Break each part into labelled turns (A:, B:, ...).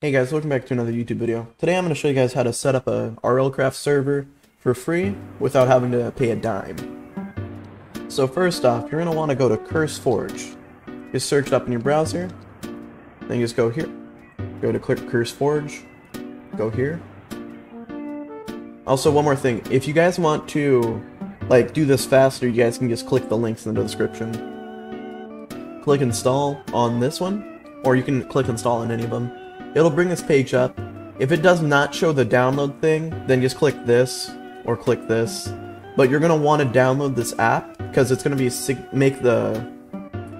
A: Hey guys, welcome back to another YouTube video. Today I'm going to show you guys how to set up a RLCraft server for free without having to pay a dime. So first off, you're going to want to go to CurseForge. Just search it up in your browser, then just go here. Go to click CurseForge, go here. Also, one more thing, if you guys want to like do this faster, you guys can just click the links in the description. Click install on this one, or you can click install on any of them it'll bring this page up. If it does not show the download thing, then just click this or click this. But you're gonna want to download this app because it's gonna be make the,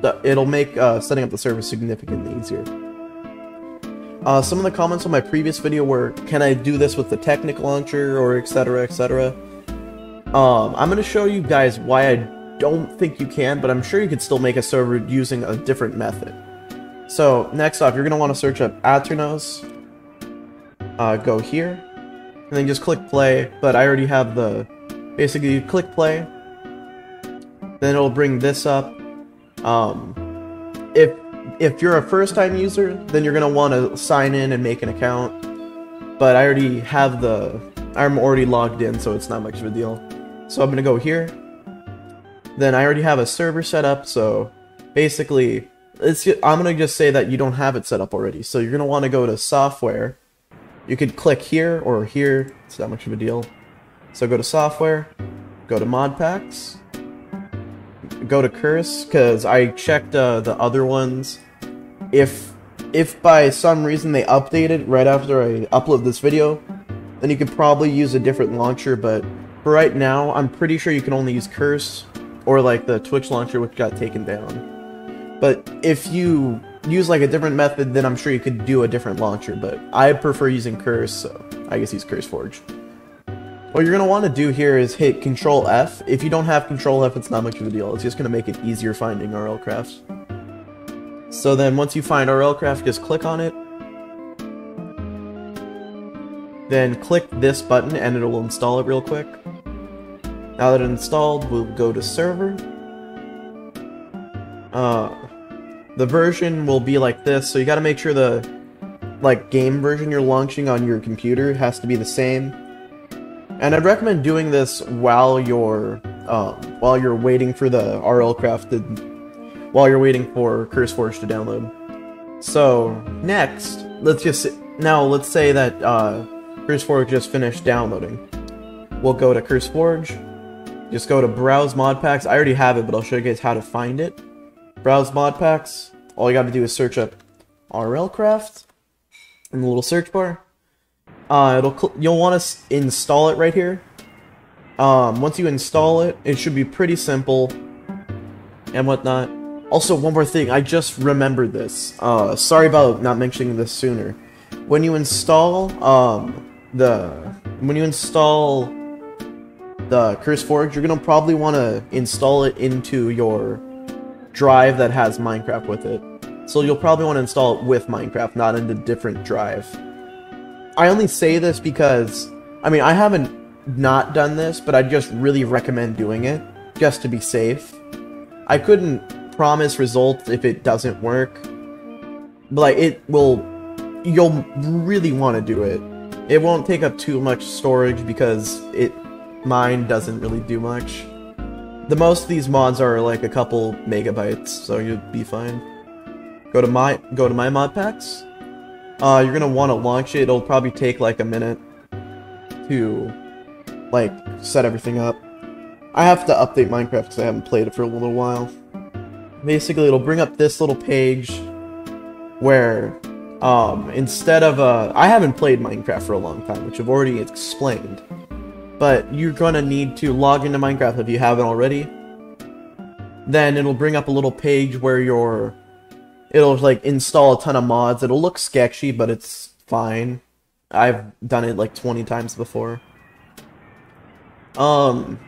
A: the it'll make uh, setting up the server significantly easier. Uh, some of the comments on my previous video were, can I do this with the Technic launcher or etc etc. Um, I'm gonna show you guys why I don't think you can, but I'm sure you could still make a server using a different method. So next off, you're going to want to search up Aternos. Uh, go here. And then just click play. But I already have the... Basically, you click play. Then it'll bring this up. Um, if if you're a first-time user, then you're going to want to sign in and make an account. But I already have the... I'm already logged in, so it's not much of a deal. So I'm going to go here. Then I already have a server set up, so basically it's, I'm going to just say that you don't have it set up already. So you're going to want to go to software. You could click here or here. It's not much of a deal. So go to software, go to mod packs, go to curse, because I checked uh, the other ones. If if by some reason they update it right after I upload this video, then you could probably use a different launcher, but for right now, I'm pretty sure you can only use curse or like the Twitch launcher which got taken down. But if you use like a different method, then I'm sure you could do a different launcher, but I prefer using Curse, so I guess use Curse Forge. What you're going to want to do here is hit Control F. If you don't have Control F, it's not much of a deal. It's just going to make it easier finding RLCraft. So then once you find RLCraft, just click on it. Then click this button and it will install it real quick. Now that it's installed, we'll go to server. Uh, the version will be like this, so you gotta make sure the like game version you're launching on your computer has to be the same. And I'd recommend doing this while you're um, while you're waiting for the RLCraft to, while you're waiting for CurseForge to download. So next, let's just now let's say that uh, CurseForge just finished downloading. We'll go to CurseForge, just go to Browse Mod Packs. I already have it, but I'll show you guys how to find it. Browse mod packs. All you gotta do is search up RLCraft in the little search bar. Uh, it'll you'll want to install it right here. Um, once you install it, it should be pretty simple and whatnot. Also, one more thing, I just remembered this. Uh, sorry about not mentioning this sooner. When you install um, the when you install the Curse Forge, you're gonna probably want to install it into your drive that has Minecraft with it. So you'll probably want to install it with Minecraft, not in a different drive. I only say this because, I mean, I haven't not done this, but I just really recommend doing it, just to be safe. I couldn't promise results if it doesn't work, but like, it will, you'll really want to do it. It won't take up too much storage because it, mine doesn't really do much. The most of these mods are like a couple megabytes, so you'd be fine. Go to my go to my mod packs. Uh, you're gonna want to launch it. It'll probably take like a minute to like set everything up. I have to update Minecraft because I haven't played it for a little while. Basically, it'll bring up this little page where um, instead of uh, I haven't played Minecraft for a long time, which I've already explained but you're gonna need to log into Minecraft if you haven't already. Then it'll bring up a little page where you're, it'll like install a ton of mods. It'll look sketchy, but it's fine. I've done it like 20 times before. Um,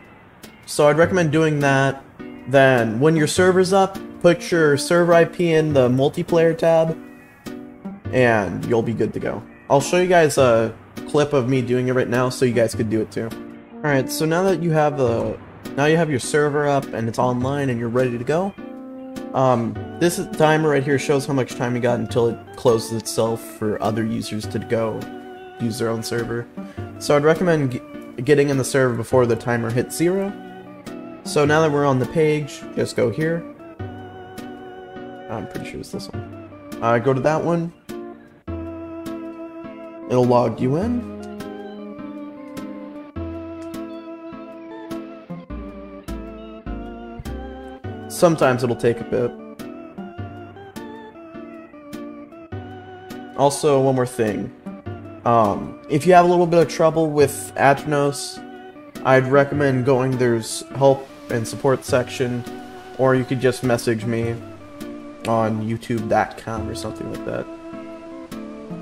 A: so I'd recommend doing that. Then when your server's up, put your server IP in the multiplayer tab, and you'll be good to go. I'll show you guys a clip of me doing it right now so you guys could do it too. Alright, so now that you have the now you have your server up and it's online and you're ready to go, Um, this timer right here shows how much time you got until it closes itself for other users to go use their own server. So I'd recommend getting in the server before the timer hits zero. So now that we're on the page, just go here. I'm pretty sure it's this one. Uh, go to that one. It'll log you in. Sometimes it'll take a bit. Also, one more thing. Um, if you have a little bit of trouble with Aternos, I'd recommend going there's help and support section, or you could just message me on youtube.com or something like that.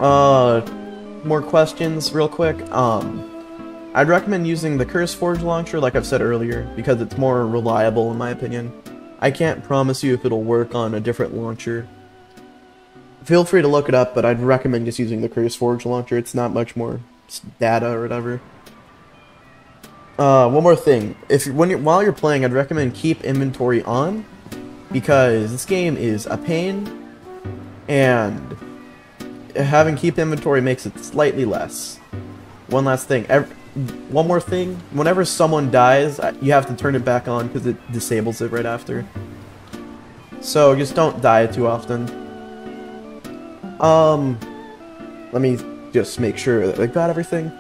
A: Uh, more questions real quick. Um, I'd recommend using the Curse Forge launcher like I've said earlier, because it's more reliable in my opinion. I can't promise you if it'll work on a different launcher. Feel free to look it up, but I'd recommend just using the Curse Forge launcher. It's not much more data or whatever. Uh, one more thing. If when you're, while you're playing, I'd recommend keep inventory on because this game is a pain, and having keep inventory makes it slightly less. One last thing. Every, one more thing. Whenever someone dies, you have to turn it back on because it disables it right after. So just don't die too often. Um, let me just make sure that I got everything.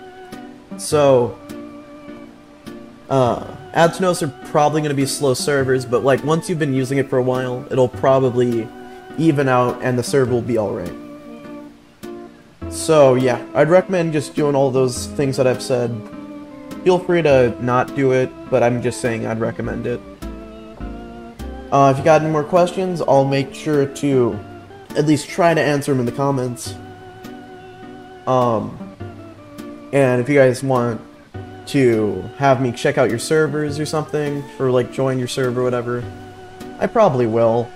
A: So, uh, Aternos are probably going to be slow servers, but like once you've been using it for a while, it'll probably even out and the server will be alright. So yeah, I'd recommend just doing all those things that I've said. Feel free to not do it, but I'm just saying I'd recommend it. Uh, if you got any more questions, I'll make sure to at least try to answer them in the comments. Um, and if you guys want to have me check out your servers or something, or like join your server or whatever, I probably will.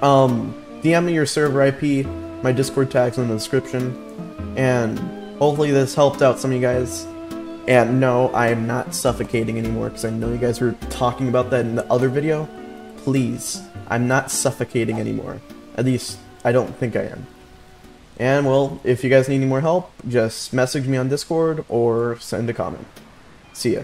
A: Um, DM me your server IP, my Discord tag's in the description, and hopefully this helped out some of you guys. And no, I am not suffocating anymore, because I know you guys were talking about that in the other video. Please, I'm not suffocating anymore. At least, I don't think I am. And, well, if you guys need any more help, just message me on Discord or send a comment. See ya.